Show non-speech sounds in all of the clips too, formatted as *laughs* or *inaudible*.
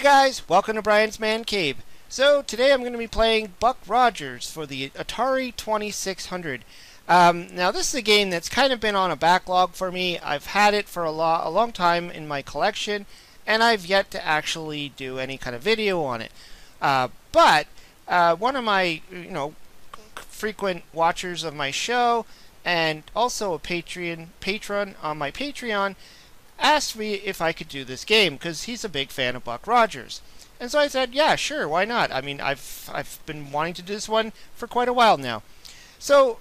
Hey guys, welcome to Brian's Man Cave. So today I'm going to be playing Buck Rogers for the Atari 2600. Um, now this is a game that's kind of been on a backlog for me. I've had it for a, lo a long time in my collection, and I've yet to actually do any kind of video on it. Uh, but uh, one of my, you know, frequent watchers of my show, and also a Patreon patron on my Patreon, asked me if I could do this game because he's a big fan of Buck Rogers. And so I said, yeah, sure, why not? I mean, I've I've been wanting to do this one for quite a while now. So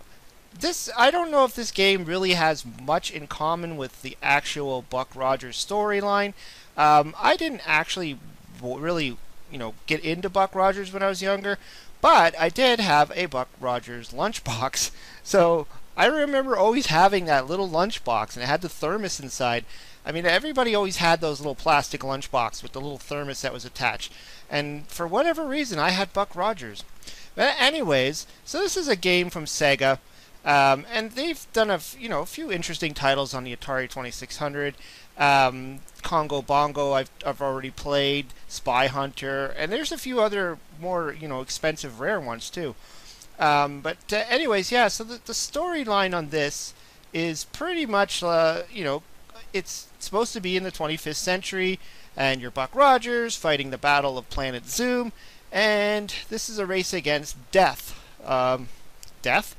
this I don't know if this game really has much in common with the actual Buck Rogers storyline. Um, I didn't actually really, you know, get into Buck Rogers when I was younger, but I did have a Buck Rogers lunchbox. *laughs* So I remember always having that little lunchbox, and it had the thermos inside. I mean, everybody always had those little plastic lunchbox with the little thermos that was attached. And for whatever reason, I had Buck Rogers. But anyways, so this is a game from Sega. Um, and they've done a you know a few interesting titles on the Atari 2600. Um, Congo Bongo I've, I've already played, Spy Hunter, and there's a few other more you know expensive rare ones too. Um, but uh, anyways, yeah. So the, the storyline on this is pretty much uh, you know it's supposed to be in the 25th century, and you're Buck Rogers fighting the Battle of Planet Zoom, and this is a race against death. Um, death?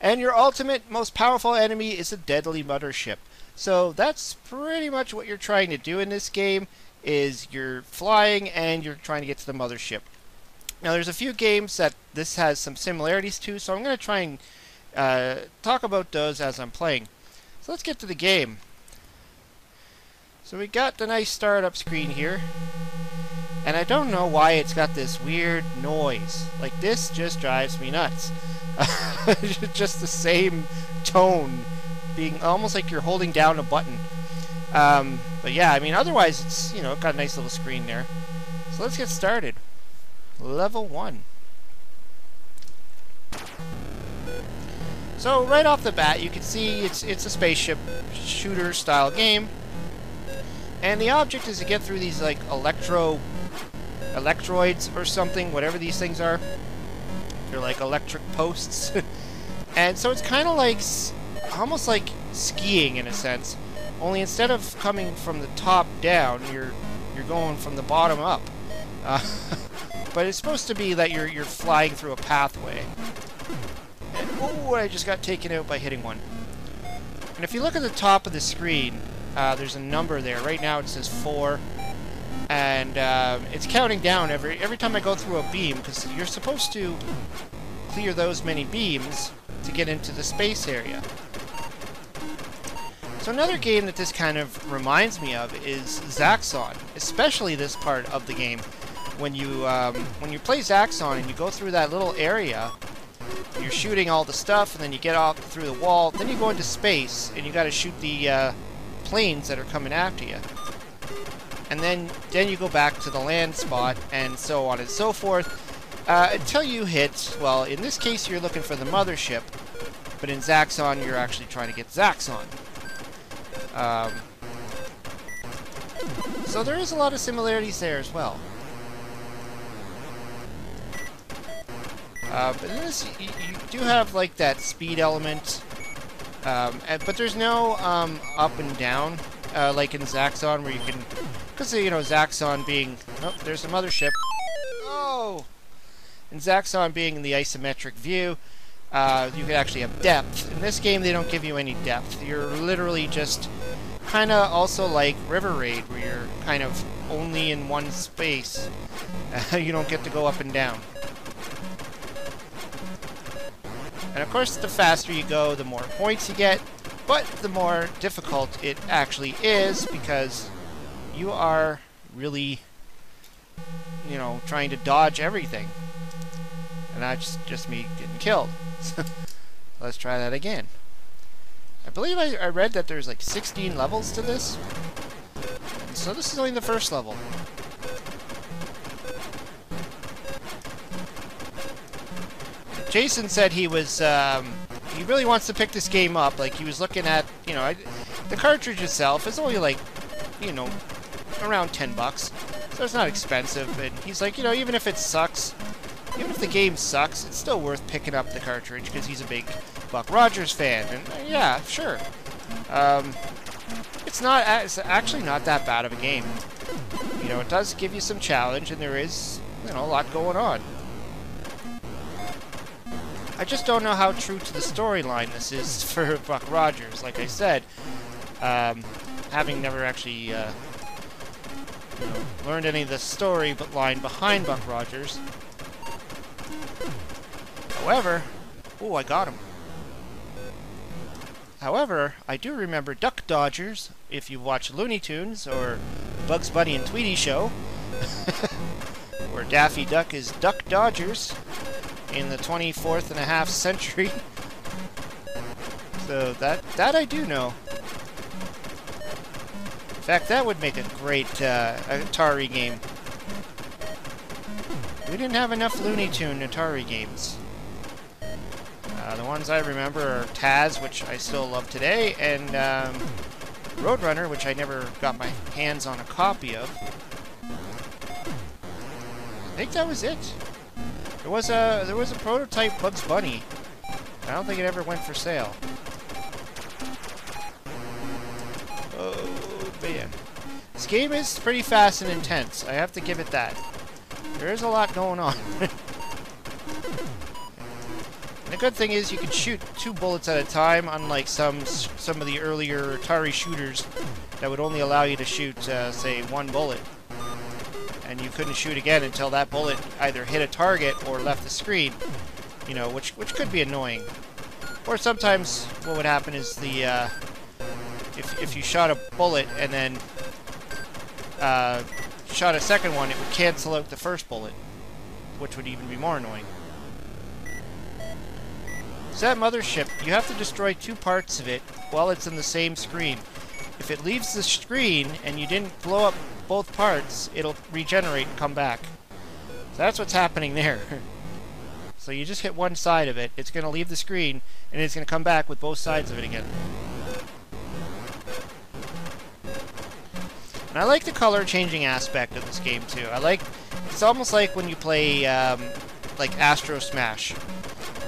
And your ultimate, most powerful enemy is a deadly mothership. So that's pretty much what you're trying to do in this game, is you're flying and you're trying to get to the mothership. Now there's a few games that this has some similarities to, so I'm going to try and uh, talk about those as I'm playing. So let's get to the game. So we got the nice startup screen here. And I don't know why it's got this weird noise. Like this just drives me nuts. *laughs* just the same tone being almost like you're holding down a button. Um, but yeah, I mean otherwise it's, you know, got a nice little screen there. So let's get started. Level 1. So right off the bat you can see it's it's a spaceship shooter style game. And the object is to get through these, like, electro... Electroids or something, whatever these things are. They're like electric posts. *laughs* and so it's kind of like... Almost like skiing, in a sense. Only instead of coming from the top down, you're you're going from the bottom up. Uh, *laughs* but it's supposed to be that you're you're flying through a pathway. And, oh, I just got taken out by hitting one. And if you look at the top of the screen, uh, there's a number there. Right now it says 4. And uh, it's counting down every every time I go through a beam, because you're supposed to clear those many beams to get into the space area. So another game that this kind of reminds me of is Zaxxon, especially this part of the game. When you um, when you play Zaxxon and you go through that little area, you're shooting all the stuff, and then you get off through the wall. Then you go into space, and you got to shoot the uh, planes that are coming after you. And then, then you go back to the land spot, and so on and so forth, uh, until you hit, well, in this case you're looking for the mothership, but in Zaxxon you're actually trying to get Zaxxon. Um, so there is a lot of similarities there as well. Uh, but in this, you, you do have like that speed element um, and, but there's no um, up and down uh, like in Zaxxon where you can, because you know Zaxxon being, oh, there's a mothership. Oh, in Zaxxon being in the isometric view, uh, you can actually have depth. In this game, they don't give you any depth. You're literally just kind of also like River Raid, where you're kind of only in one space. *laughs* you don't get to go up and down. And of course, the faster you go, the more points you get, but the more difficult it actually is because you are really, you know, trying to dodge everything. And that's just me getting killed. *laughs* Let's try that again. I believe I, I read that there's like 16 levels to this. So this is only the first level. Jason said he was, um, he really wants to pick this game up. Like, he was looking at, you know, I, the cartridge itself is only like, you know, around 10 bucks. So it's not expensive, and he's like, you know, even if it sucks, even if the game sucks, it's still worth picking up the cartridge because he's a big Buck Rogers fan. And uh, yeah, sure. Um, it's not. It's actually not that bad of a game. You know, it does give you some challenge, and there is, you know, a lot going on. I just don't know how true to the storyline this is *laughs* for Buck Rogers. Like I said, um, having never actually uh, learned any of the story but line behind Buck Rogers. However, oh, I got him. However, I do remember Duck Dodgers, if you watch Looney Tunes or Bugs Bunny and Tweety Show, *laughs* where Daffy Duck is Duck Dodgers in the 24th and a half century. So that that I do know. In fact, that would make a great uh, Atari game. We didn't have enough Looney Tune Atari games. Uh, the ones I remember are Taz, which I still love today, and um, Roadrunner, which I never got my hands on a copy of. I think that was it. There was a there was a prototype Bugs Bunny. I don't think it ever went for sale. Oh man. This game is pretty fast and intense. I have to give it that. There is a lot going on. *laughs* And the good thing is you can shoot two bullets at a time, unlike some some of the earlier Atari shooters that would only allow you to shoot, uh, say, one bullet. And you couldn't shoot again until that bullet either hit a target or left the screen, you know, which which could be annoying. Or sometimes what would happen is the uh, if if you shot a bullet and then uh, shot a second one, it would cancel out the first bullet, which would even be more annoying. So that mothership, you have to destroy two parts of it while it's in the same screen. If it leaves the screen and you didn't blow up both parts, it'll regenerate and come back. So that's what's happening there. *laughs* so you just hit one side of it, it's going to leave the screen, and it's going to come back with both sides of it again. And I like the color changing aspect of this game too. I like, it's almost like when you play um, like Astro Smash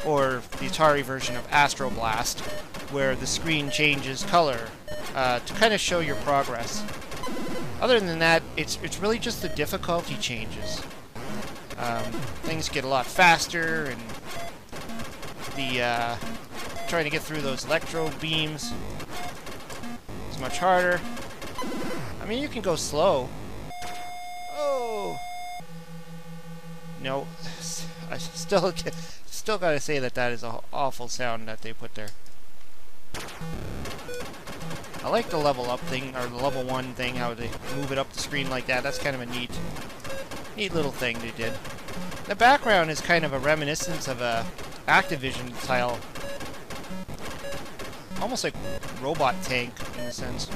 or the Atari version of Astro Blast, where the screen changes color uh, to kind of show your progress. Other than that, it's it's really just the difficulty changes. Um, things get a lot faster, and the uh, trying to get through those electro beams is much harder. I mean, you can go slow. Oh. No, *laughs* I still *laughs* still gotta say that that is an awful sound that they put there. I like the level up thing, or the level 1 thing, how they move it up the screen like that. That's kind of a neat, neat little thing they did. The background is kind of a reminiscence of a Activision style, almost like robot tank in a sense.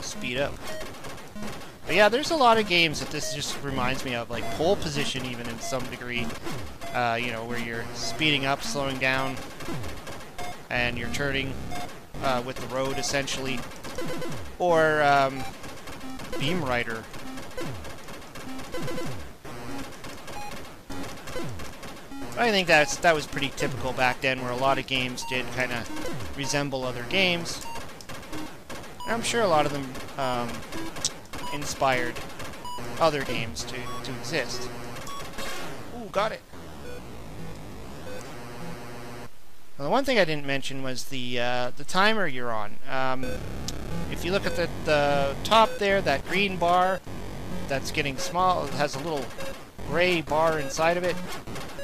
Speed up. But yeah, there's a lot of games that this just reminds me of, like pole position even in some degree. Uh, you know, where you're speeding up, slowing down, and you're turning uh, with the road essentially. Or um, Beam Rider. I think that's that was pretty typical back then, where a lot of games did kind of resemble other games. And I'm sure a lot of them um, inspired other games to, to exist. Ooh, got it. Well, the one thing I didn't mention was the uh, the timer you're on. Um, if you look at the, the top there, that green bar that's getting small, it has a little gray bar inside of it.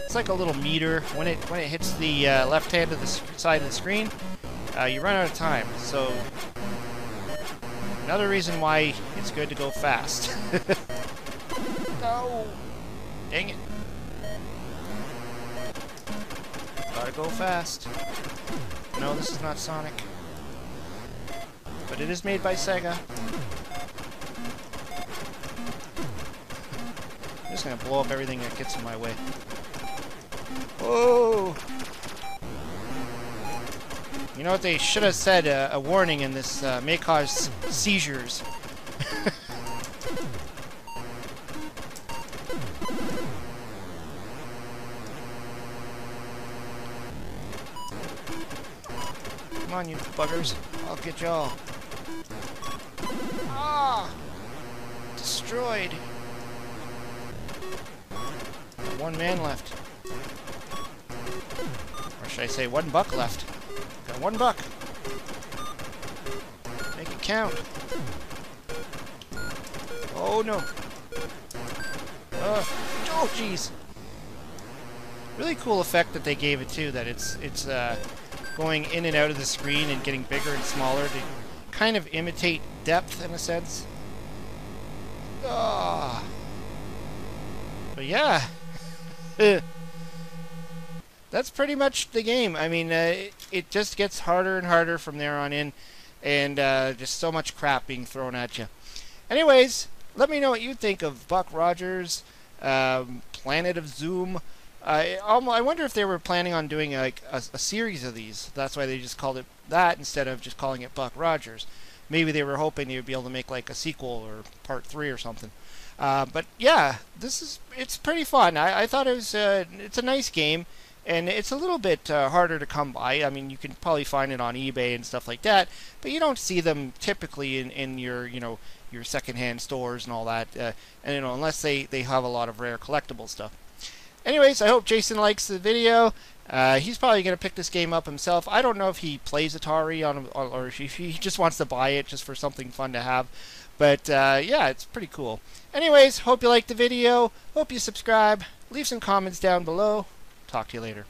It's like a little meter. When it when it hits the uh, left hand of the side of the screen, uh, you run out of time. So Another reason why it's good to go fast. *laughs* no! Dang it. Go fast. No, this is not Sonic. But it is made by Sega. I'm just gonna blow up everything that gets in my way. Whoa! You know what they should have said? Uh, a warning in this uh, may cause seizures. *laughs* on, you buggers. I'll get y'all. Ah! Destroyed. One man left. Or should I say one buck left? Got one buck. Make it count. Oh no. Uh, oh jeez. Really cool effect that they gave it too. That it's it's uh, going in and out of the screen and getting bigger and smaller to kind of imitate depth in a sense. Ah. But yeah. *laughs* That's pretty much the game. I mean, uh, it just gets harder and harder from there on in, and uh, just so much crap being thrown at you. Anyways, let me know what you think of Buck Rogers, um, Planet of Zoom. I I wonder if they were planning on doing like a, a, series of these. That's why they just called it that instead of just calling it Buck Rogers. Maybe they were hoping they would be able to make like a sequel or part three or something. Uh, but yeah, this is it's pretty fun. I, I thought it was uh, it's a nice game, and it's a little bit uh, harder to come by. I mean, you can probably find it on eBay and stuff like that, but you don't see them typically in, in your you know your secondhand stores and all that. Uh, and you know unless they they have a lot of rare collectible stuff. Anyways, I hope Jason likes the video. Uh, he's probably going to pick this game up himself. I don't know if he plays Atari on, or if he *laughs* just wants to buy it just for something fun to have. But uh, yeah, it's pretty cool. Anyways, hope you liked the video. Hope you subscribe. Leave some comments down below. Talk to you later.